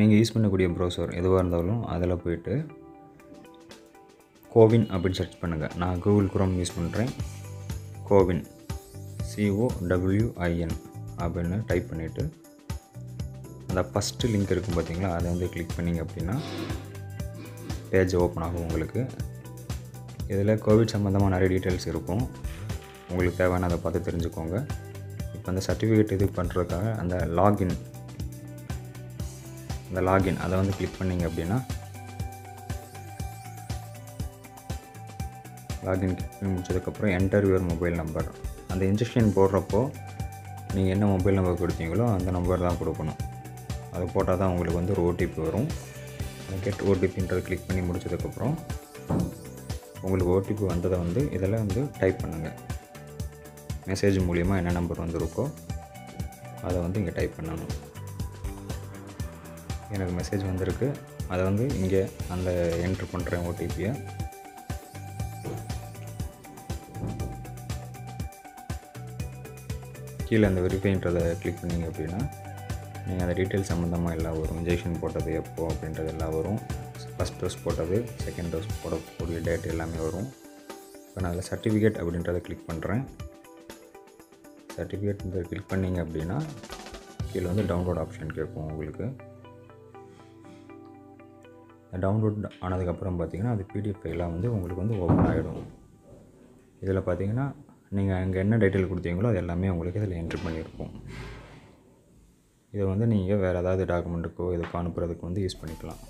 நீங்கள் யூஸ் பண்ணக்கூடிய ப்ரௌசர் எதுவாக இருந்தாலும் அதில் போயிட்டு கோவின் அப்படின்னு சர்ச் பண்ணுங்கள் நான் கூகுள் குரோம் யூஸ் பண்ணுறேன் CoWIN C O W I N அப்படின்னு டைப் பண்ணிவிட்டு அந்த ஃபஸ்ட்டு லிங்க் இருக்கும் பார்த்தீங்களா அதை வந்து கிளிக் பண்ணிங்க அப்படின்னா பேஜ் ஓப்பன் ஆகும் உங்களுக்கு. இதில் கோவிட் சம்மந்தமாக நிறைய டீட்டெயில்ஸ் இருக்கும். உங்களுக்கு தேவையான அதை பார்த்து தெரிஞ்சுக்கோங்க. இப்போ அந்த சர்டிஃபிகேட் இது பண்ணுறதுக்காக அந்த லாகின் அந்த லாகின் அதை வந்து கிளிக் பண்ணிங்க அப்படின்னா லாகின் கிளிக் பண்ணி முடிச்சதுக்கப்புறம் என்டர் யுவர் மொபைல் நம்பர் அந்த இன்ஜெக்ஷன் போடுறப்போ நீங்கள் என்ன மொபைல் நம்பர் கொடுத்தீங்களோ அந்த நம்பர் தான் கொடுக்கணும். அது போட்டால் தான் உங்களுக்கு வந்து ஒரு ஓடிபி வரும். அந்த கெட் ஓடிபின்றதை கிளிக் பண்ணி முடிச்சதுக்கப்புறம் உங்களுக்கு ஓடிபி வந்ததை வந்து இதில் வந்து டைப் பண்ணுங்கள் மெசேஜ் மூலிமா என்ன நம்பர் வந்திருக்கோ அதை வந்து இங்கே டைப் பண்ணணும். எனக்கு மெசேஜ் வந்திருக்கு. அதை வந்து இங்கே அந்த என்ட்ரு பண்ணுறேன் ஓடிபியை கீழே அந்த வெரிஃபைன்றதை கிளிக் பண்ணிங்க அப்படின்னா நீங்கள் அந்த டீட்டெயில் சம்மந்தமாக எல்லாம் வரும். இன்ஜெக்ஷன் போட்டது எப்போ அப்படின்றது எல்லாம் வரும். ஃபஸ்ட் டோஸ் போட்டது செகண்ட் டோஸ் போடக்கூடிய டேட் எல்லாமே வரும். இப்போ நான் அதில் சர்டிஃபிகேட் அப்படின்றத கிளிக் பண்ணுறேன் சர்டிஃபிகேட் கிளிக் பண்ணிங்க அப்படின்னா கீழே வந்து டவுன்லோட் ஆப்ஷன் கேட்கும் உங்களுக்கு. டவுன்லோட் ஆனதுக்கப்புறம் பார்த்தீங்கன்னா அது பிடிஎஃப் ஃபைலாக வந்து உங்களுக்கு வந்து ஓப்பன் ஆகிடும் இதில் பார்த்தீங்கன்னா நீங்கள் அங்கே என்ன டீட்டெயில் கொடுத்தீங்களோ அது எல்லாமே உங்களுக்கு இதில் என்ட்ரி பண்ணியிருக்கும். இதை வந்து நீங்கள் வேறு ஏதாவது டாக்குமெண்ட்டுக்கோ இதுக்கோ அனுப்புகிறதுக்கு வந்து யூஸ் பண்ணிக்கலாம்.